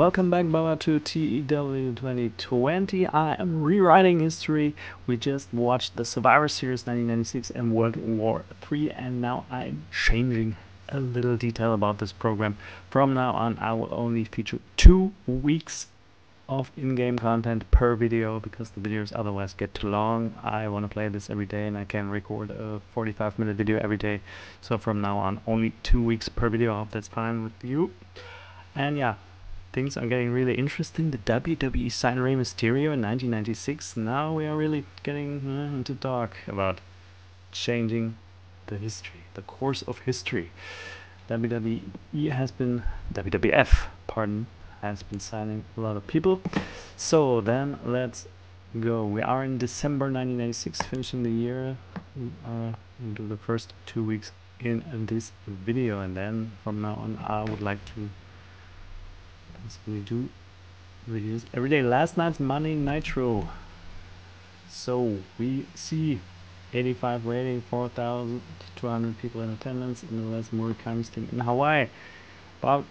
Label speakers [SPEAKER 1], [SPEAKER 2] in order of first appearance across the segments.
[SPEAKER 1] welcome back Baba to TEW 2020. I am rewriting history. We just watched the Survivor Series 1996 and World War 3 and now I'm changing a little detail about this program. From now on I will only feature two weeks of in-game content per video because the videos otherwise get too long. I want to play this every day and I can record a 45 minute video every day. So from now on only two weeks per video. I hope that's fine with you. And yeah, things are getting really interesting. The WWE signed Rey Mysterio in 1996. Now we are really getting uh, into talk about changing the history, the course of history. WWE has been, WWF, pardon, has been signing a lot of people. So then let's go. We are in December 1996, finishing the year uh, into the first two weeks in this video, and then from now on, I would like to we do videos every day. Last night's Monday Nitro. So we see 85 rating, 4,200 people in attendance in the Les Murakami team in Hawaii. Bob,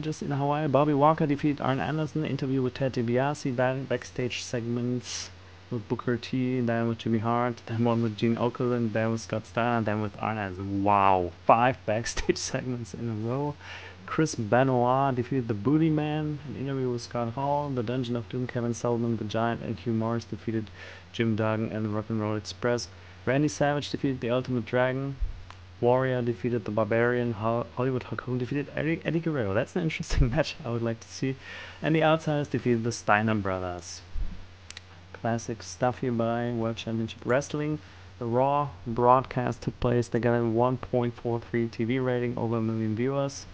[SPEAKER 1] just in Hawaii? Bobby Walker defeat Arn Anderson. Interview with Ted DiBiase. Back, backstage segments with Booker T. Then with Jimmy Hart. Then one with Gene Okerlund. Then with Scott Steiner. Then with Arn Anderson. Wow, five backstage segments in a row. Chris Benoit defeated the Booty Man. An interview with Scott Hall. The Dungeon of Doom. Kevin Sullivan, the Giant, and Hugh Morris defeated Jim Duggan and the Rock and Roll Express. Randy Savage defeated the Ultimate Dragon. Warrior defeated the Barbarian. Hollywood Hulk Hogan defeated Eddie, Eddie Guerrero. That's an interesting match I would like to see. And the Outsiders defeated the Steiner Brothers. Classic stuff here by World Championship Wrestling. The Raw broadcast took place. They got a 1.43 TV rating, over a million viewers.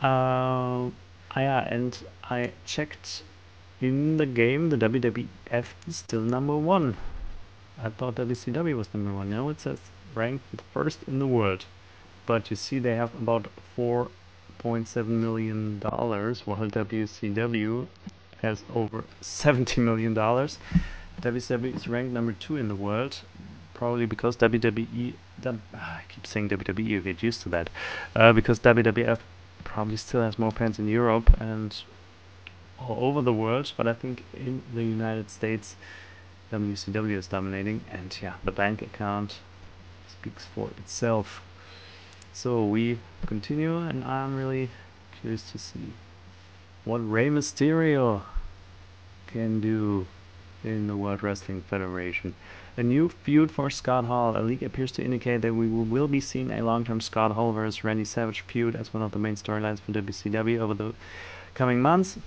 [SPEAKER 1] Uh, yeah, and I checked in the game, the WWF is still number one. I thought WCW was number one. Now it says ranked first in the world. But you see, they have about $4.7 million, while WCW has over $70 million. WWE is ranked number two in the world, probably because WWE. I keep saying WWE, you get used to that. Uh, because WWF probably still has more fans in Europe and all over the world, but I think in the United States WCW is dominating and yeah, the bank account speaks for itself. So we continue and I'm really curious to see what Rey Mysterio can do in the World Wrestling Federation. A new feud for Scott Hall. A leak appears to indicate that we will be seeing a long-term Scott Hall versus Randy Savage feud as one of the main storylines for WCW over the coming months.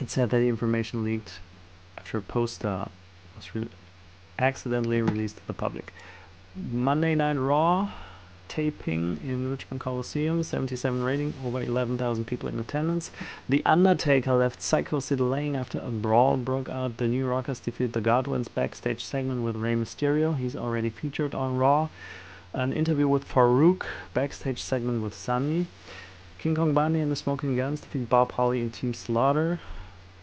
[SPEAKER 1] It said that the information leaked after a poster was re accidentally released to the public. Monday Night Raw taping in Richmond Coliseum, 77 rating, over 11,000 people in attendance. The Undertaker left Psycho Sid laying after a brawl broke out. The New Rockers defeated the Godwins backstage segment with Rey Mysterio. He's already featured on Raw. An interview with Farouk, backstage segment with Sunny. King Kong Bundy and the Smoking Guns defeat Bob Holly and Team Slaughter.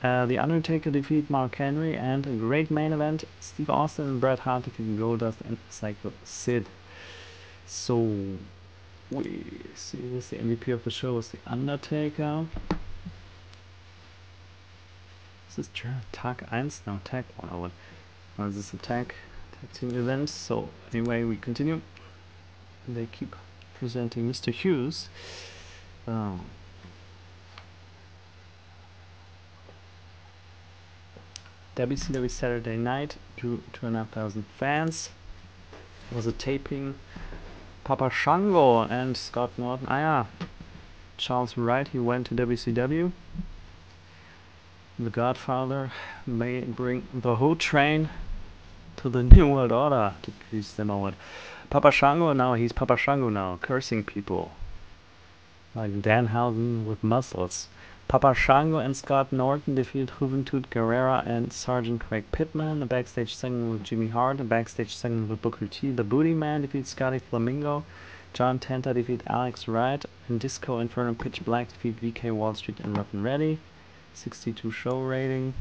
[SPEAKER 1] Uh, the Undertaker defeat Mark Henry and a great main event. Steve Austin and Bret Hart defeat Goldust and Psycho Sid. So we see this the MVP of the show was the Undertaker. This is Tag 1, no Tag 1. Oh, this is a tag, tag team event. So anyway, we continue. They keep presenting Mr. Hughes. Um, WCW Saturday night half thousand fans. It was a taping Papa Shango and Scott Norton. Ah yeah, Charles Wright, he went to WCW. The Godfather may bring the whole train to the New World Order to please them over. Papa Shango now, he's Papa Shango now, cursing people. Like Danhausen with muscles. Papa Shango and Scott Norton defeated Juventud Guerrera and Sergeant Craig Pittman. A backstage segment with Jimmy Hart. A backstage segment with Booker T. The Booty Man defeated Scotty Flamingo. John Tenta defeated Alex Wright. And Disco Inferno Pitch Black defeated VK Wall Street and Rough and Ready. 62 show rating.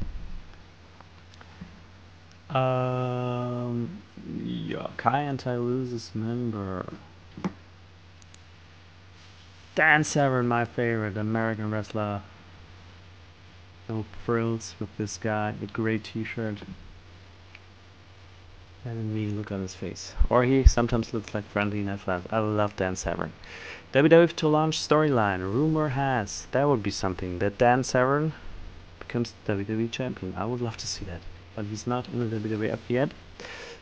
[SPEAKER 1] Um, yeah, Kaientai loses member. Dan Severn, my favorite American wrestler, No frills with this guy, a grey t-shirt. And me look on his face. Or he sometimes looks like friendly Netflix. I love Dan Severn. WWF to launch storyline. Rumor has that would be something that Dan Severn becomes WWE champion. I would love to see that. But he's not in the WWF yet.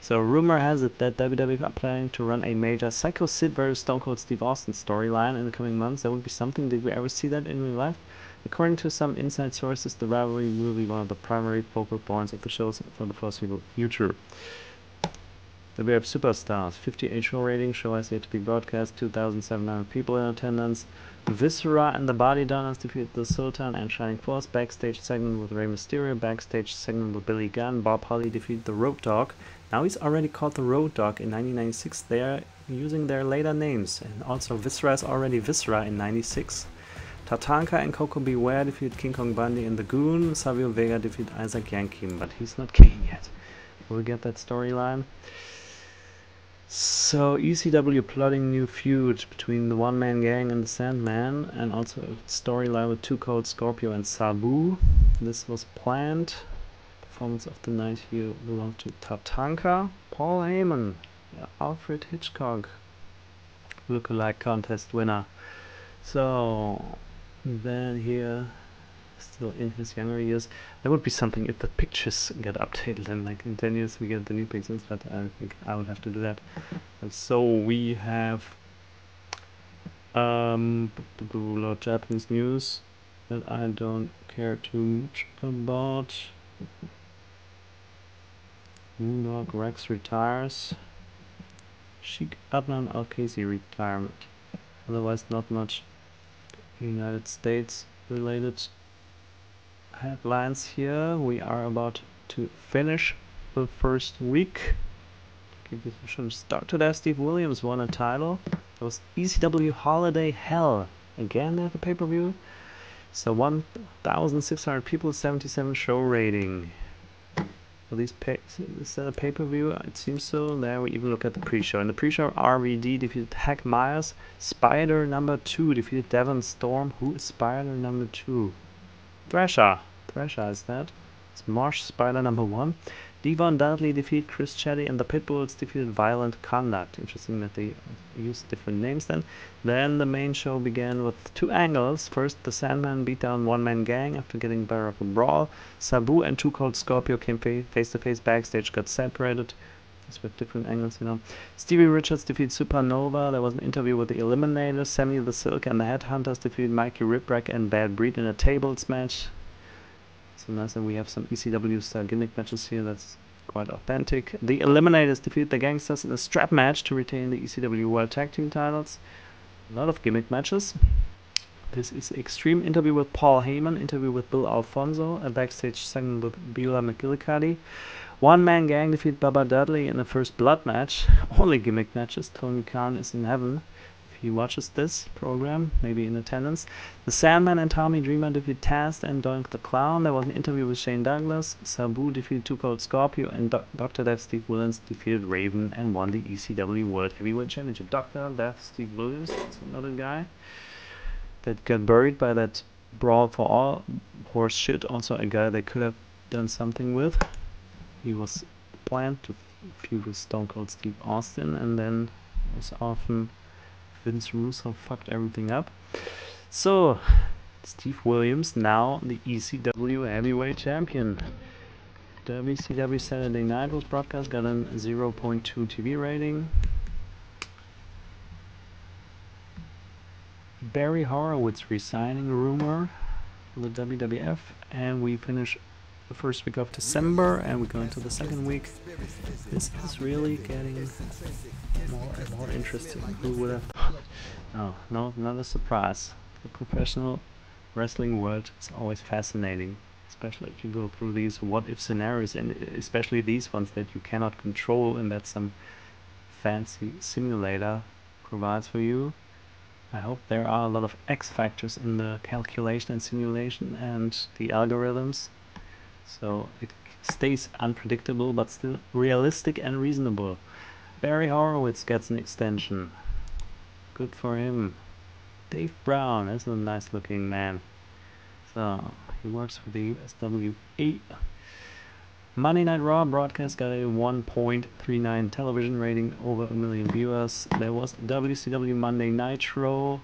[SPEAKER 1] So rumor has it that WWE are planning to run a major Psycho Sid vs Stone Cold Steve Austin storyline in the coming months. That would be something. Did we ever see that in real life? According to some inside sources, the rivalry will be one of the primary focal points of the shows for the foreseeable future. The Bay of Superstars, 58 show rating, show has yet to be broadcast, 2,700 people in attendance. Viscera and the Body Bodydonnas defeated the Sultan and Shining Force, backstage segment with Rey Mysterio, backstage segment with Billy Gunn. Bob Holly defeated the Road Dog. Now he's already called the Road Dog in 1996. They are using their later names, and also Viscera is already Viscera in 96. Tatanka and Koko B. defeat King Kong Bundy and the Goon. Savio Vega defeated Isaac Yankem, but he's not king yet. We'll get that storyline. So ECW plotting new feud between the One Man Gang and the Sandman, and also a storyline with Two Cold Scorpio and Sabu. This was planned performance of the night here belonged to Tatanka, Paul Heyman, Alfred Hitchcock, lookalike contest winner. So then here, still in his younger years, that would be something if the pictures get updated and like in 10 years we get the new pictures, but I think I would have to do that. And so we have um, Japanese news that I don't care too much about. Moondog Rex retires. Sheik Adnan Al-Kaissie retirement. Otherwise not much United States related headlines here. We are about to finish the first week. We should start today. Steve Williams won a title. It was ECW Holiday Hell. Again, at the pay-per-view. So 1,600 people, 77 show rating. Well, these pay is that uh, a pay-per-view? It seems so. There we even look at the pre-show. In the pre-show, RVD defeated Hack Myers. Spider number two defeated Devon Storm. Who is Spider number two? Thrasher. Thrasher is that. It's Marsh Spider number one. Devon Dudley defeated Chris Chetty and the Pitbulls defeated Violent Conduct. Interesting that they used different names then. Then the main show began with two angles. First, the Sandman beat down One Man Gang after getting better of a brawl. Sabu and Two Cold Scorpio came face to face backstage, got separated. With different angles, you know. Stevie Richards defeated Supernova. There was an interview with the Eliminators. Sammy the Silk and the Headhunters defeated Mikey Whipwreck and Bad Breed in a tables match. So nice that we have some ECW style gimmick matches here. That's quite authentic. The Eliminators defeat the Gangsters in a strap match to retain the ECW World Tag Team titles. A lot of gimmick matches. This is Extreme interview with Paul Heyman, interview with Bill Alfonso, a backstage segment with Beulah McGillicuddy. One Man Gang defeat Bubba Dudley in the first blood match. Only gimmick matches. Tony Khan is in heaven he watches this program, maybe in attendance. The Sandman and Tommy Dreamer defeat Taz and Doink the Clown. There was an interview with Shane Douglas. Sabu defeated Two Cold Scorpio and Do Dr. Death Steve Williams defeated Raven and won the ECW World Heavyweight Championship. Dr. Death Steve Williams, that's another guy that got buried by that Brawl for All horse shit. Also a guy they could have done something with. He was planned to feud with Stone Cold Steve Austin and then was often Vince Russo fucked everything up. So, Steve Williams now the ECW Heavyweight Champion. WCW Saturday Night was broadcast, got a 0.2 TV rating. Barry Horowitz resigning rumor the WWF, and we finish the first week of December and we go into the second week. This is really getting more and more interesting. Who would have? No, oh, no, not a surprise. The professional wrestling world is always fascinating, especially if you go through these what-if scenarios, and especially these ones that you cannot control, and that some fancy simulator provides for you. I hope there are a lot of X factors in the calculation and simulation and the algorithms so it stays unpredictable but still realistic and reasonable. Barry Horowitz gets an extension. Good for him. Dave Brown is a nice looking man. So he works for the USWA. Monday Night Raw broadcast got a 1.39 television rating, over a million viewers. There was WCW Monday Nitro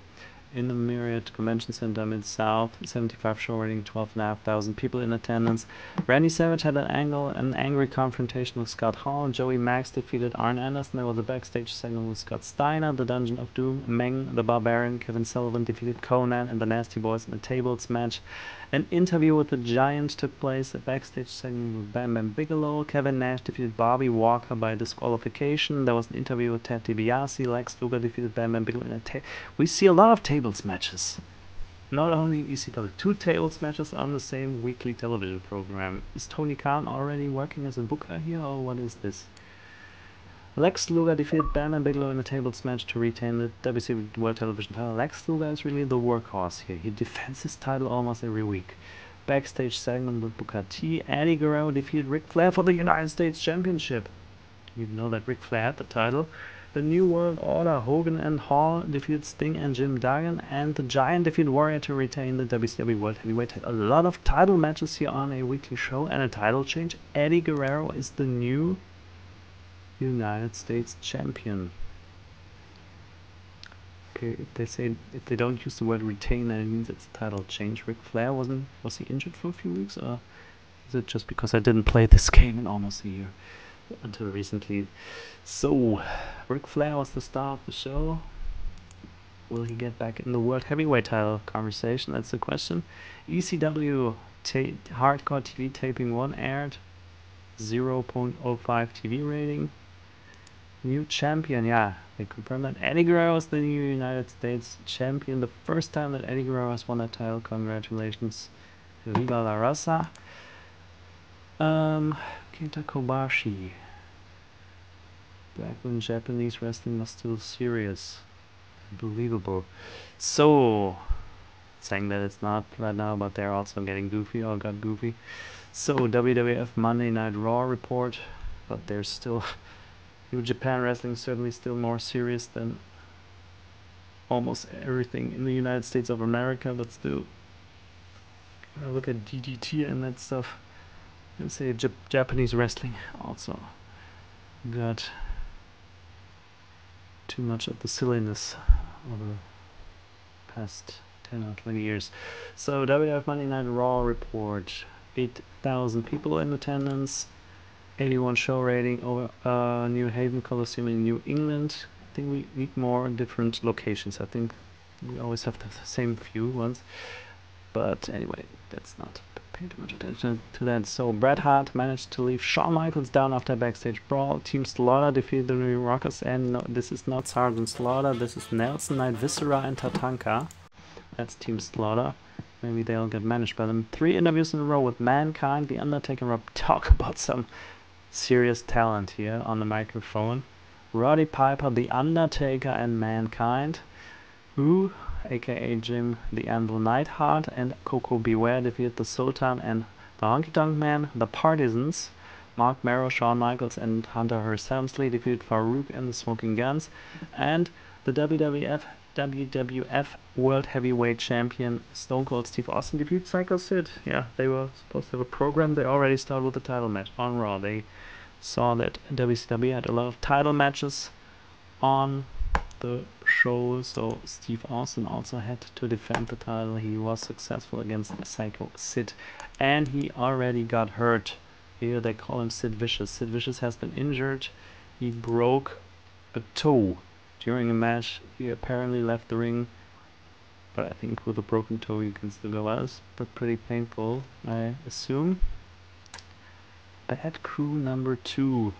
[SPEAKER 1] in the Marriott Convention Center Mid South, 75 show rating, 12,500 people in attendance. Randy Savage had an angle, an angry confrontation with Scott Hall. Joey Maggs defeated Arn Anderson. There was a backstage segment with Scott Steiner, the Dungeon of Doom. Meng, the Barbarian, Kevin Sullivan defeated Conan and the Nasty Boys in a tables match. An interview with the Giant took place. A backstage segment with Bam Bam Bigelow. Kevin Nash defeated Bobby Walker by disqualification. There was an interview with Ted DiBiase. Lex Luger defeated Bam Bam Bigelow in a ta- We see a lot of tables matches. Not only ECW, two tables matches on the same weekly television program. Is Tony Khan already working as a booker here, or what is this? Lex Luger defeated Bam Bam Bigelow in a tables match to retain the WCW World Television title. Lex Luger is really the workhorse here. He defends his title almost every week. Backstage segment with Booker T. Eddie Guerrero defeated Ric Flair for the United States Championship. You know that Ric Flair had the title. The New World Order, Hogan and Hall defeated Sting and Jim Duggan, and the Giant defeated Warrior to retain the WCW World Heavyweight. A lot of title matches here on a weekly show and a title change. Eddie Guerrero is the new United States champion. Okay, if they say if they don't use the word retain, then it means it's a title change. Ric Flair wasn't was he injured for a few weeks, or is it just because I didn't play this game in almost a year until recently? So, Ric Flair was the star of the show. Will he get back in the world heavyweight title conversation? That's the question. ECW hardcore TV taping one aired. 0.05 TV rating. New champion, yeah, they confirmed that Eddie Guerrero is the new United States champion. The first time that Eddie Guerrero has won a title. Congratulations, Viva la Raza. Um, Kenta Kobashi. Back when Japanese wrestling was still serious. Unbelievable. So, saying that it's not right now, but they're also getting goofy or got goofy. So, WWF Monday Night Raw report, but there's still New Japan Wrestling certainly still more serious than almost everything in the United States of America, but still, I look at DDT and that stuff. And say J Japanese wrestling also got too much of the silliness over the past 10 or 20 years. So WWF Monday Night Raw report 8,000 people in attendance, 81 show rating over uh, New Haven Coliseum in New England. I think we need more different locations. I think we always have the same few ones. But anyway, that's not too much attention to that. So Bret Hart managed to leave Shawn Michaels down after a backstage brawl. Team Slaughter defeated the New Rockers, and no, this is not Sergeant Slaughter. This is Nelson Knight, Viscera, and Tatanka. That's Team Slaughter. Maybe they'll get managed by them. Three interviews in a row with Mankind, The Undertaker, Rob. Talk about some serious talent here on the microphone. Roddy Piper, The Undertaker, and Mankind, who, aka Jim the Anvil Neidhart, and Koko B. Ware defeated the Sultan and the Honky Tonk Man, the Partisans. Mark Mero, Shawn Michaels, and Hunter Hearst Helmsley defeated Farouk and the Smoking Guns, and the WWF WWF World Heavyweight Champion Stone Cold Steve Austin defeated Psycho Sid. Yeah, they were supposed to have a program. They already started with the title match on Raw. They saw that WCW had a lot of title matches on the show, so Steve Austin also had to defend the title. He was successful against Psycho Sid, and he already got hurt. Here they call him Sid Vicious. Sid Vicious has been injured. He broke a toe during a match. He apparently left the ring, but I think with a broken toe you can still go out. But pretty painful, I assume. Bad Crew number two.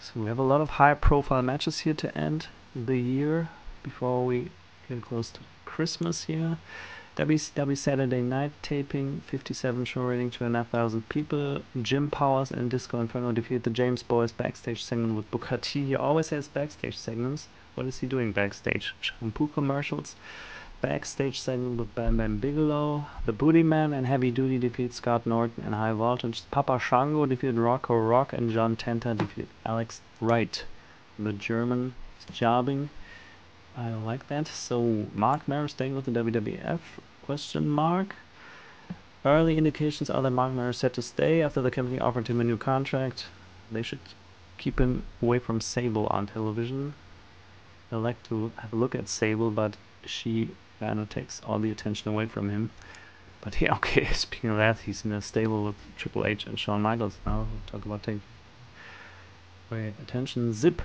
[SPEAKER 1] So we have a lot of high profile matches here to end the year before we get close to Christmas here. WCW Saturday Night taping, 57 show rating, 2,500 people. Jim Powers and Disco Inferno defeat the James Boys backstage segment with Booker T. He always has backstage segments. What is he doing backstage? Shampoo commercials. Backstage segment with Bam Bam Bigelow. The Booty Man and Heavy Duty defeat Scott Norton and High Voltage. Papa Shango defeated Rocco Rock and John Tenta defeated Alex Wright. The German jobbing. I like that. So Marc Mero staying with the WWF? Question mark. Early indications are that Mark Mero is set to stay after the company offered him a new contract. They should keep him away from Sable on television. I like to have a look at Sable, but she kind of takes all the attention away from him. But yeah, okay, speaking of that, he's in a stable with Triple H and Shawn Michaels now. We'll talk about taking away attention. Zip.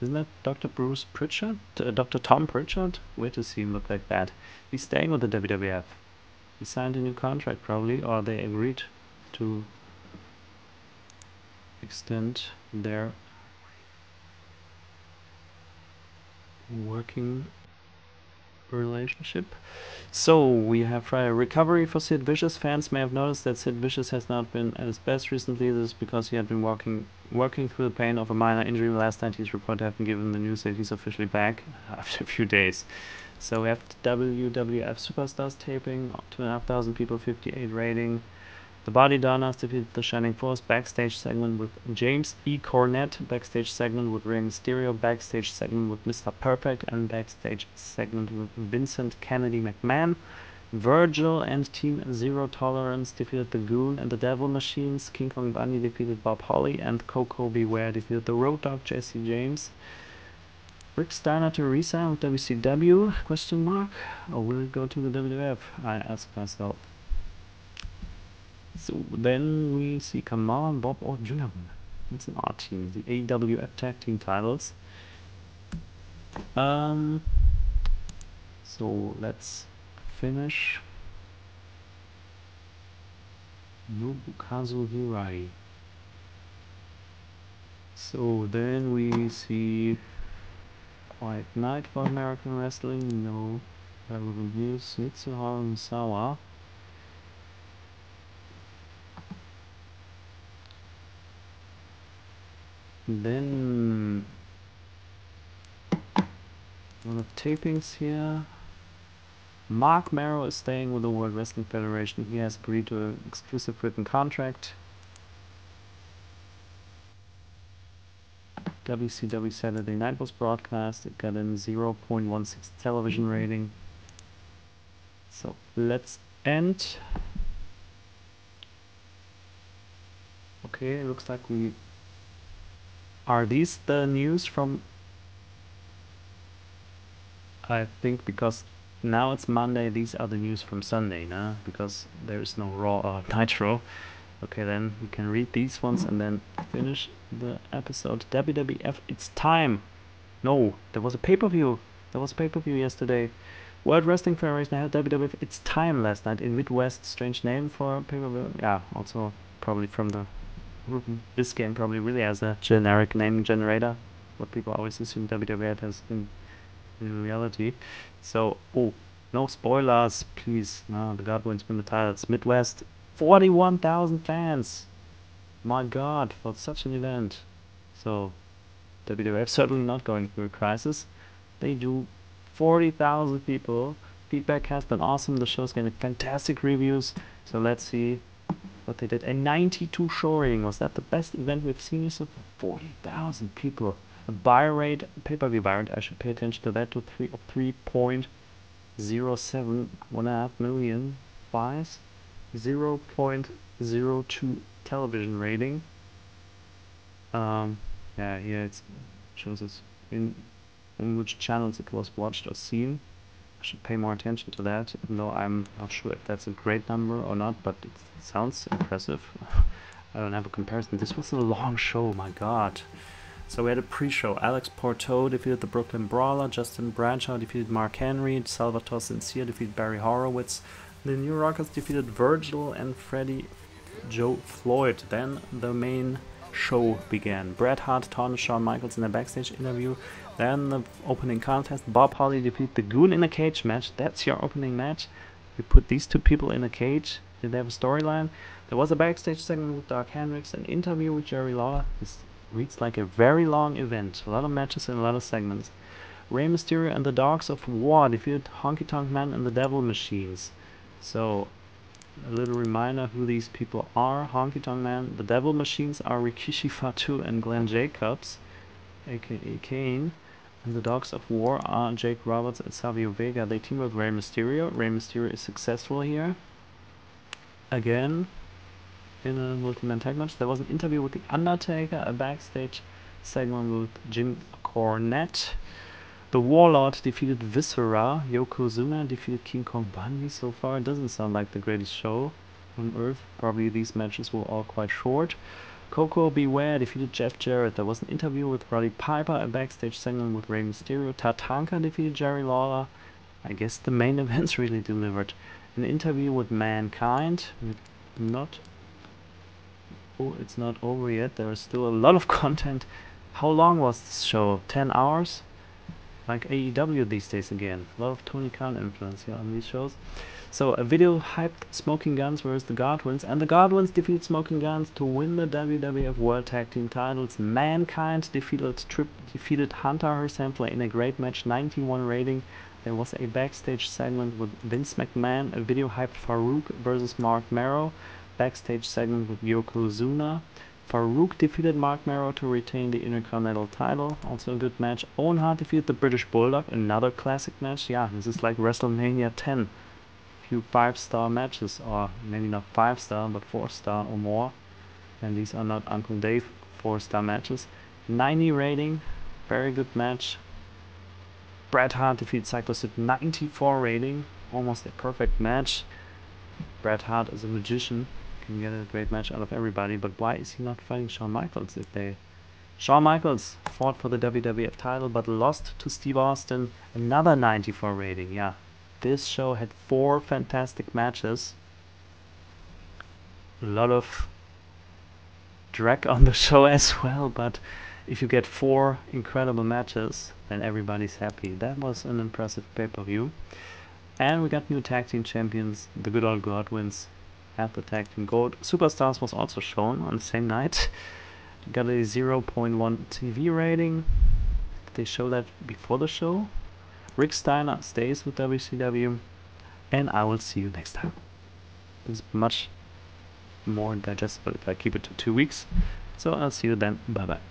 [SPEAKER 1] Isn't that Dr. Bruce Pritchard? Uh, Dr. Tom Pritchard? to see him look like that? He's staying with the WWF. He signed a new contract probably, or they agreed to extend their working relationship. So we have a recovery for Sid Vicious. Fans may have noticed that Sid Vicious has not been at his best recently. This is because he had been walking, working through the pain of a minor injury. Last night he's reported to have been given the news that he's officially back after a few days. So we have the WWF Superstars taping, 2,500 people, 58 rating. The Body Donnas defeated the Shining Force backstage segment with James E. Cornette, backstage segment with Rey Mysterio, backstage segment with Mr. Perfect, and backstage segment with Vincent Kennedy McMahon. Virgil and Team Zero Tolerance defeated the Goon and the Devil Machines. King Kong Bundy defeated Bob Holly, and Koko B. Ware defeated the Road Dog Jesse James. Rick Steiner to resign with WCW? Question mark. Or will it go to the WWF? I ask myself. So then we see Kamal Bob or Jr. It's an our team, the AWF tag team titles. Um, so let's finish Nobukazu Hirai. So then we see White Knight for American Wrestling, no. Reviews Mitsuharu Sawa. Then one of tapings here. Mark Mero is staying with the World Wrestling Federation. He has agreed to an exclusive written contract. WCW Saturday Night was broadcast. It got a 0.16 television rating. So let's end. Okay, it looks like we are these the news from... I think because now it's Monday, these are the news from Sunday, nah? Because there is no Raw or uh, Nitro. Okay, then we can read these ones and then finish the episode. WWF, it's time! No, there was a pay-per-view. There was a pay-per-view yesterday. World Wrestling Federation had WWF, it's time last night in Midwest. Strange name for pay-per-view. Yeah, also probably from the Mm-hmm. this game probably really has a generic name generator, what people always assume WWF has in, in reality. So, oh, no spoilers, please. No, the Godwins win the title. It's Midwest, 41,000 fans. My God, for such an event. So, WWF certainly not going through a crisis. They do 40,000 people. Feedback has been awesome. The show's getting fantastic reviews. So let's see what they did. A 92 showing. Was that the best event we've seen? So 40,000 people. A buy rate, pay-per-view buy rate, I should pay attention to that, to 3 of 3.07, one and a half million buys. 0.02 television rating. Um, yeah, here it shows us in, in which channels it was watched or seen. I should pay more attention to that, even though I'm not sure if that's a great number or not, but it sounds impressive. I don't have a comparison. This was a long show, my god. So we had a pre-show. Alex Porteau defeated the Brooklyn Brawler, Justin Bradshaw defeated Mark Henry, Salvatore Sincere defeated Barry Horowitz, the New Rockers defeated Virgil and Freddie Joe Floyd. Then the main show began. Bret Hart taunted Shawn Michaels in a backstage interview. Then the opening contest. Bob Holly defeated the Goon in a cage match. That's your opening match. You put these two people in a cage. Did they have a storyline? There was a backstage segment with Doug Hendrix, an interview with Jerry Lawler. This reads like a very long event. A lot of matches and a lot of segments. Rey Mysterio and the Dogs of War defeated Honky Tonk Man and the Devil Machines. So a little reminder who these people are. Honky Tonk Man, the Devil Machines are Rikishi Fatu and Glenn Jacobs, aka Kane. And the Dogs of War are Jake Roberts and Savio Vega. They team with Rey Mysterio. Rey Mysterio is successful here. again in a multi-man tag match. There was an interview with The Undertaker, a backstage segment with Jim Cornette. The Warlord defeated Viscera, Yokozuna defeated King Kong Bundy. So far, it doesn't sound like the greatest show on earth. Probably these matches were all quite short. Koko B. Ware defeated Jeff Jarrett. There was an interview with Roddy Piper, a backstage segment with Rey Mysterio. Tatanka defeated Jerry Lawler. I guess the main events really delivered. An interview with Mankind. Not. Oh, it's not over yet. There is still a lot of content. How long was this show? 10 hours? Like AEW these days again. A lot of Tony Khan influence here on these shows. So a video hyped Smoking Guns versus the Godwins, and the Godwins defeat Smoking Guns to win the WWF World Tag Team titles. Mankind defeated Trip defeated Hunter Hearst in a great match, 91 rating. There was a backstage segment with Vince McMahon, a video hyped Farouk versus Mark Mero, backstage segment with Yokozuna. Farouk defeated Mark Mero to retain the Intercontinental title, also a good match. Owen Hart defeated the British Bulldog, another classic match. Yeah, this is like WrestleMania 10 few five star matches or maybe not five star but four star or more. And these are not Uncle Dave four star matches. 90 rating very good match. Bret Hart defeats Cyclops at 94 rating. Almost a perfect match. Bret Hart is a magician can get a great match out of everybody but why is he not fighting Shawn Michaels if they Shawn Michaels fought for the WWF title but lost to Steve Austin another 94 rating yeah this show had four fantastic matches. A lot of drag on the show as well, but if you get four incredible matches, then everybody's happy. That was an impressive pay-per-view. And we got new tag team champions, the good old Godwins tag team gold. Superstars was also shown on the same night. got a 0.1 TV rating. Did they show that before the show? Rick Steiner stays with WCW, and I will see you next time. It's much more digestible if I keep it to two weeks. So I'll see you then. Bye bye.